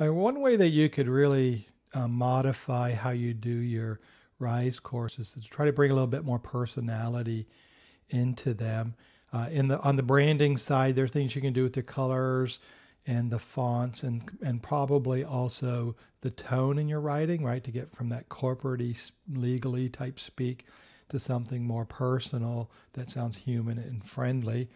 Uh, one way that you could really uh, modify how you do your Rise courses is to try to bring a little bit more personality into them. Uh, in the on the branding side, there are things you can do with the colors and the fonts, and and probably also the tone in your writing, right, to get from that corporate legally type speak to something more personal that sounds human and friendly.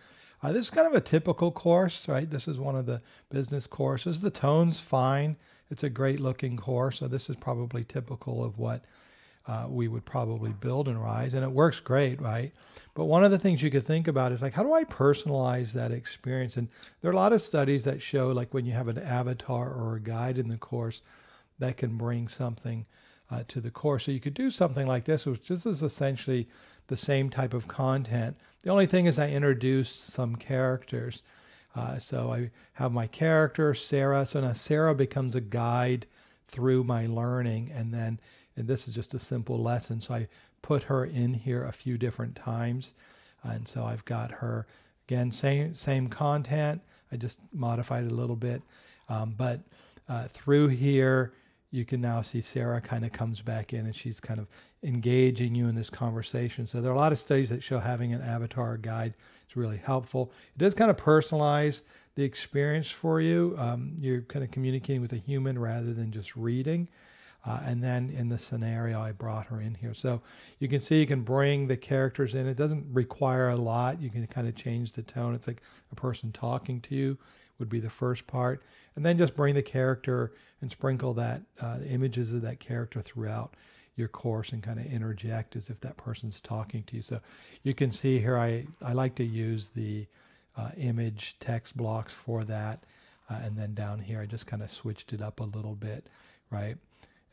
Uh, this is kind of a typical course, right? This is one of the business courses. The tone's fine. It's a great looking course. So this is probably typical of what uh, we would probably build in Rise, and it works great, right? But one of the things you could think about is like, how do I personalize that experience? And there are a lot of studies that show, like, when you have an avatar or a guide in the course, that can bring something uh, to the course. So you could do something like this, which this is essentially the same type of content. The only thing is I introduced some characters. Uh, so I have my character, Sarah. So now Sarah becomes a guide through my learning. And then and this is just a simple lesson. So I put her in here a few different times. And so I've got her, again, same, same content. I just modified it a little bit. Um, but uh, through here, you can now see Sarah kind of comes back in and she's kind of engaging you in this conversation. So there are a lot of studies that show having an avatar guide is really helpful. It does kind of personalize the experience for you. Um, you're kind of communicating with a human rather than just reading. Uh, and then in the scenario, I brought her in here. So you can see you can bring the characters in. It doesn't require a lot. You can kind of change the tone. It's like a person talking to you would be the first part. And then just bring the character and sprinkle that uh, images of that character throughout your course and kind of interject as if that person's talking to you. So you can see here, I, I like to use the uh, image text blocks for that. Uh, and then down here, I just kind of switched it up a little bit, right?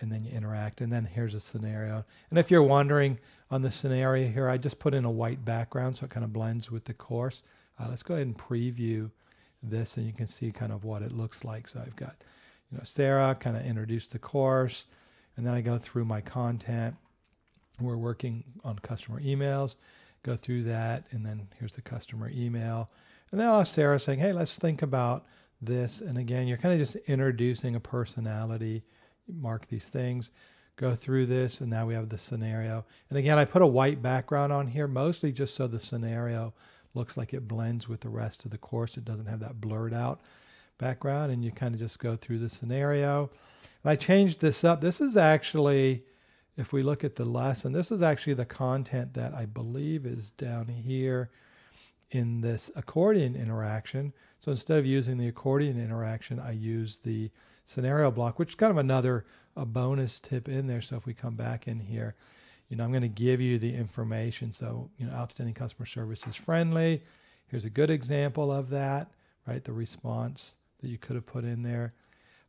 and then you interact. And then here's a scenario. And if you're wondering on the scenario here, I just put in a white background so it kind of blends with the course. Uh, let's go ahead and preview this and you can see kind of what it looks like. So I've got, you know, Sarah kind of introduced the course and then I go through my content. We're working on customer emails, go through that. And then here's the customer email. And then I'll Sarah saying, hey, let's think about this. And again, you're kind of just introducing a personality mark these things, go through this, and now we have the scenario. And again, I put a white background on here, mostly just so the scenario looks like it blends with the rest of the course. It doesn't have that blurred out background, and you kind of just go through the scenario. And I changed this up. This is actually, if we look at the lesson, this is actually the content that I believe is down here in this accordion interaction. So instead of using the accordion interaction, I use the scenario block, which is kind of another a bonus tip in there. So if we come back in here, you know, I'm going to give you the information. So, you know, outstanding customer service is friendly. Here's a good example of that, right? The response that you could have put in there.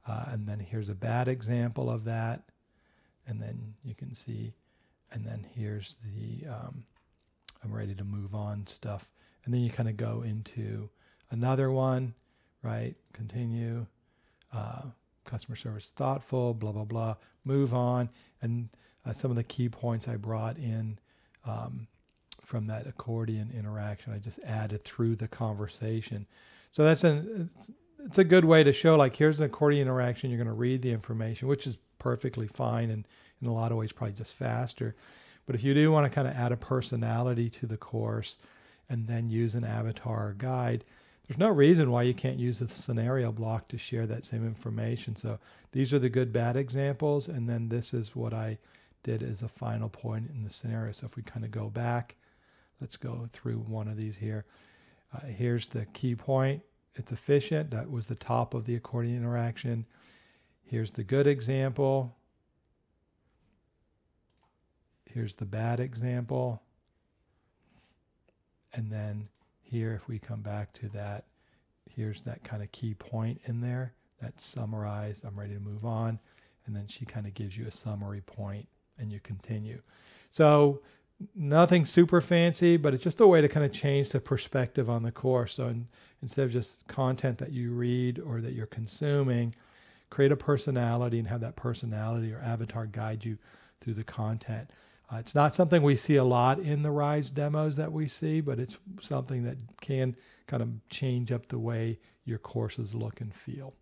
Uh, and then here's a bad example of that. And then you can see, and then here's the, um, I'm ready to move on stuff. And then you kind of go into another one, right? Continue. Uh, customer service thoughtful, blah, blah, blah, move on. And uh, some of the key points I brought in um, from that accordion interaction, I just added through the conversation. So that's an, it's, it's a good way to show like, here's an accordion interaction. You're going to read the information, which is perfectly fine. And in a lot of ways, probably just faster. But if you do want to kind of add a personality to the course and then use an avatar guide, there's no reason why you can't use a scenario block to share that same information. So these are the good bad examples. And then this is what I did as a final point in the scenario. So if we kind of go back, let's go through one of these here. Uh, here's the key point. It's efficient. That was the top of the accordion interaction. Here's the good example. Here's the bad example. And then here, if we come back to that, here's that kind of key point in there that's summarized. I'm ready to move on. And then she kind of gives you a summary point and you continue. So nothing super fancy, but it's just a way to kind of change the perspective on the course. So in, instead of just content that you read or that you're consuming, create a personality and have that personality or avatar guide you through the content. Uh, it's not something we see a lot in the Rise demos that we see, but it's something that can kind of change up the way your courses look and feel.